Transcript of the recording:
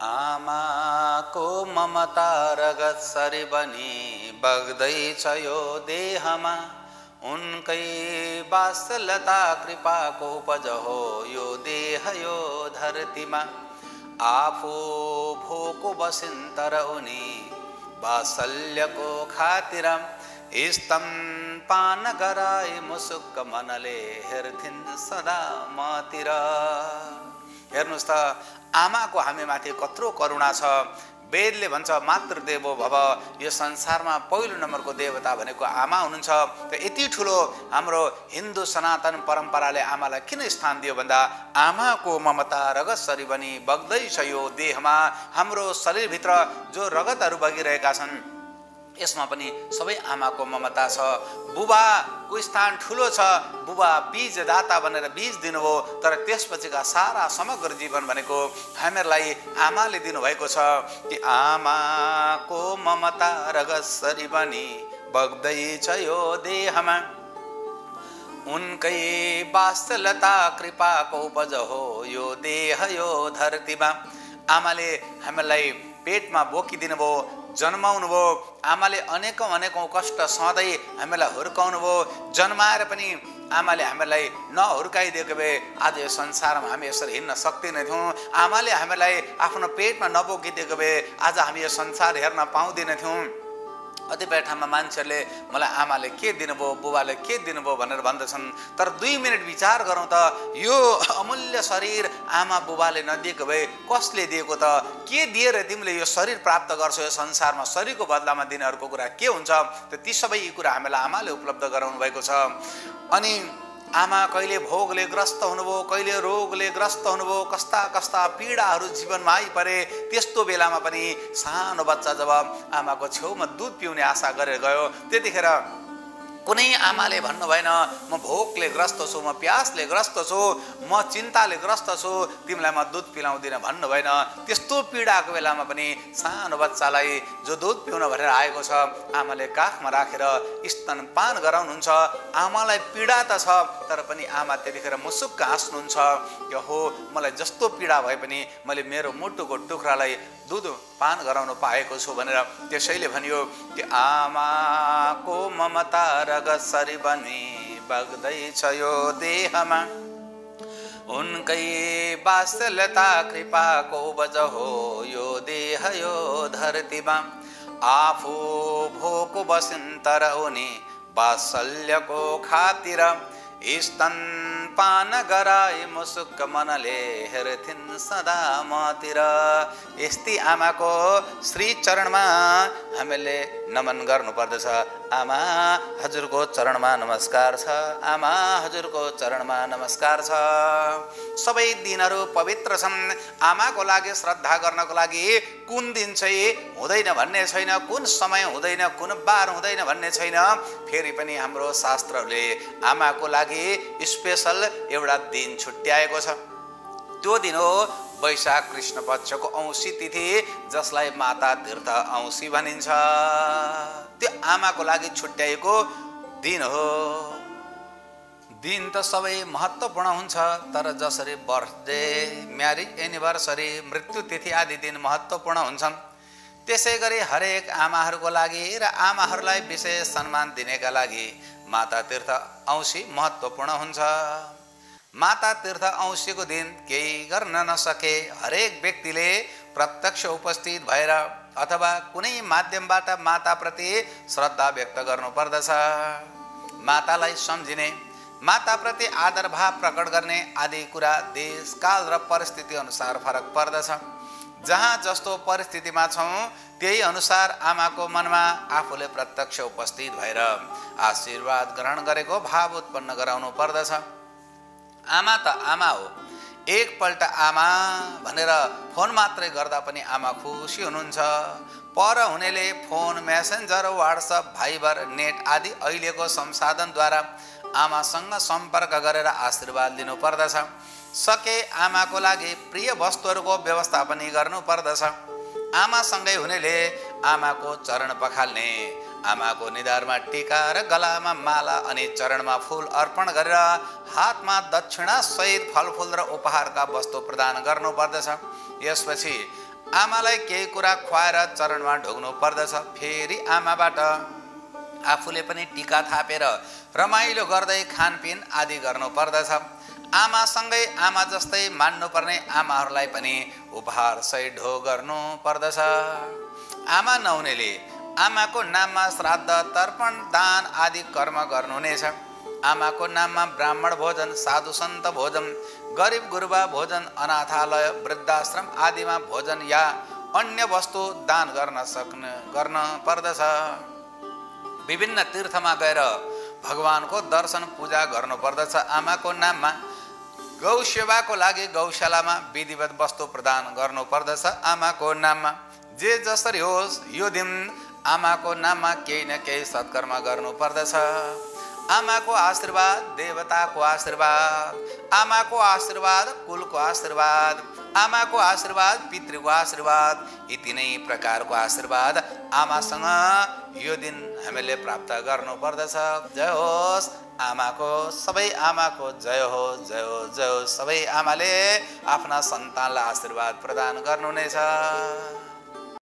आमाको ममता रगत सरी बनी बग्दैछ यो देहमा। उनकै वात्सलता कृपाको उपज हो यो देह यो धरतीमा। आफू भोको बसिन् तर उनी वात्सल्यको खातिर स्तम्पान गराए मुसुक्क मनले हेर्थिन् सदा मतिर। हेर्नुहोस् त आमाको हामीमाथि कत्रो करुणा छ। वेदले भन्छ मातृदेवो भव। यो संसारमा पहिलो नम्बरको देवता भनेको आमा हुनुहुन्छ। त यति ठुलो हाम्रो हिन्दू सनातन परम्पराले आमालाई किन स्थान दियो भन्दा आमाको ममता रगत सरी बनी बग्दैछ यो देहमा। हाम्रो शरीरभित्र जो रगतहरू बगिरहेका छन् यसमा पनि सबै आमाको ममता छ। बुबाको स्थान ठुलो छ? बुबा बीजदाता भनेर बीज दिनुभयो तर त्यसपछिका सारा समग्र जीवन भनेको हामीहरूलाई आमाले दिनुभएको छ। कि आमाको ममता रगसरी बनी बग्दैछ यो देहमा। उनकै वास्तलता कृपाको उपज हो यो देह यो धरतीमा। आमाले हामीलाई पेटमा बोकिदिनु भयो जन्माउनु भयो आमाले अनेकौँ अनेकौँ कष्ट सहँदै हामीलाई हुर्काउनु भयो जन्माएर पनि आमाले हामीलाई नहुर्काइदिएको भए आज यो संसारमा हामी यसरी हिँड्न सक्दैनथ्यौँ आमाले हामीलाई आफ्नो पेटमा नबोकिदिएको भए आज हामी यो संसार हेर्न पाउँदैनथ्यौँ कतिपय ठाउँमा मान्छेहरूले मलाई आमाले के दिनुभयो बुबाले के दिनुभयो भनेर भन्दछन्। तर दुई मिनट विचार गरौँ त यो अमूल्य शरीर आमा बुबाले नदिएको भए कसले दिएको त? के दिएर तिमीले यो शरीर प्राप्त गर्छौ? यो संसारमा शरीरको बदलामा दिने अर्को कुरा के हुन्छ? त ती सबै यी कुरा हामीलाई आमाले उपलब्ध गराउनु भएको छ। अनि आमा कहिले भोगले ग्रस्त हुनुभयो कहिले रोगले ग्रस्त हुनुभयो कस्ता कस्ता पीडाहरू जीवनमा आइपरे त्यस्तो बेलामा पनि सानो बच्चा जब आमाको छेउमा दुध पिउने आशा गरेर गयो त्यतिखेर कुनै आमाले भन्नु भएन म भोकले ग्रस्त छु म प्यासले ग्रस्त छु म चिन्ताले ग्रस्त छु तिमीलाई म दुध पिलाउँदिनँ भन्नु भएन। त्यस्तो पीडाको बेलामा पनि सानो बच्चालाई जो दुध पिउन भनेर आएको छ आमाले काखमा राखेर स्तनपान गराउनुहुन्छ। आमालाई पीडा त छ तर पनि आमा त्यतिखेर मुसुक्क हाँस्नुहुन्छ। यो हो मलाई जस्तो पीडा भए पनि मैले मेरो मुटुको टुक्रालाई दुध पान गराउन पाएको छु भनेर त्यसैले भनियो कि आमाको ममता रगसरी बनी बग्दैछ यो देहमा। उनकै वात्सल्यता कृपाको वज हो यो देह यो धरतीमा। आफू भोको बसिन् तर उनी वात्सल्यको खातिर स्तनपान गराए मुसुक्क मनले हेर्थिन् सदा मतिर। यस्तै आमाको श्री चरणमा हामीले नमन गर्नुपर्दछ। आमा हजुरको चरणमा नमस्कार छ। आमा हजुरको चरणमा नमस्कार छ। सबै दिनहरू पवित्र छन्। आमाको लागि श्रद्धा गर्नको लागि कुन दिन चाहिँ हुँदैन भन्ने छैन कुन समय हुँदैन कुन बार हुँदैन भन्ने छैन। फेरि पनि हाम्रो शास्त्रहरूले आमाको लागि स्पेसल एउटा दिन छुट्याएको छ। त्यो दिन हो वैशाख कृष्ण पक्षको औँसी तिथि जसलाई माता तीर्थ औँसी भनिन्छ। त्यो आमाको लागि छुट्याएको दिन हो। दिन त सबै महत्त्वपूर्ण हुन्छ तर जसरी बर्थडे म्यारिज एनिभर्सरी मृत्यु तिथि आदि दिन महत्त्वपूर्ण हुन्छन्। त्यसै गरी हरेक आमाहरूको लागि र आमाहरूलाई विशेष सम्मान दिनेका लागि माता तीर्थ औँसी महत्त्वपूर्ण हुन्छ। माता तीर्थ औँसीको दिन केही गर्न नसके हरेक व्यक्तिले प्रत्यक्ष उपस्थित भएर अथवा कुनै माध्यमबाट माताप्रति श्रद्धा व्यक्त गर्नुपर्दछ। मातालाई सम्झिने माताप्रति आदर भाव प्रकट गर्ने आदि कुरा देश काल र परिस्थिति अनुसार फरक पर्दछ। जहाँ जस्तो परिस्थितिमा छौँ त्यही अनुसार आमाको मनमा आफूले प्रत्यक्ष उपस्थित भएर आशीर्वाद ग्रहण गरेको भाव उत्पन्न गराउनु पर्दछ। आमा त आमा हो। एकपल्ट आमा भनेर फोन मात्रै गर्दा पनि आमा खुसी हुनुहुन्छ। पर हुनेले phone Messenger WhatsApp Viber net आदि अहिलेको संसाधनद्वारा आमासँग सम्पर्क गरेर आशीर्वाद लिनु पर्दछ सके आमाको लागि प्रिय वस्तुहरूको व्यवस्था पनि गर्नु पर्दछ आमासँगै हुनेले आमाको चरण पखाल्ने आमाको निधारमा टिका र गलामा माला अनि चरणमा फुल अर्पण गरेर हातमा दक्षिणा सहित फलफुल र उपहारका वस्तु प्रदान गर्नुपर्दछ यसपछि आमालाई केही कुरा खुवाएर चरणमा ढोग्नु पर्दछ। फेरि आमाबाट आफूले पनि टिका थापेर रमाइलो गर्दै खानपिन आदि गर्नु पर्दछ। आमासँगै आमा जस्तै मान्नुपर्ने आमाहरूलाई पनि उपहार सही ढो गर्नु पर्दछ। आमा नहुनेले आमाको नाममा श्राद्ध तर्पण दान आदि कर्म गर्नुहुनेछ। आमाको नाममा ब्राह्मण भोजन साधु सन्त भोजन गरिब गुरुबा भोजन अनाथालय वृद्धाश्रम आदिमा भोजन या अन्य वस्तु दान गर्न सक्ने गर्न पर्दछ। विभिन्न तीर्थमा गएर भगवानको दर्शन पूजा गर्नुपर्दछ आमाको नाममा गौ सेवाको लागि गौशालामा विधिवत वस्तु प्रदान गर्नुपर्दछ आमाको नाममा जे जसरी होस् यो दिन आमाको नाममा केही न केही सत्कर्म गर्नुपर्दछ आमाको आशीर्वाद देवताको आशीर्वाद आमाको आशीर्वाद कुलको आशीर्वाद आमाको आशीर्वाद पितृको आशीर्वाद यति नै प्रकारको आशीर्वाद आमासँग यो दिन हामीले प्राप्त गर्नुपर्दछ जय होस् आमाको सबै आमाको जय हो जय हो जय हो। सबै आमाले आफ्ना सन्तानलाई आशीर्वाद प्रदान गर्नुहुनेछ।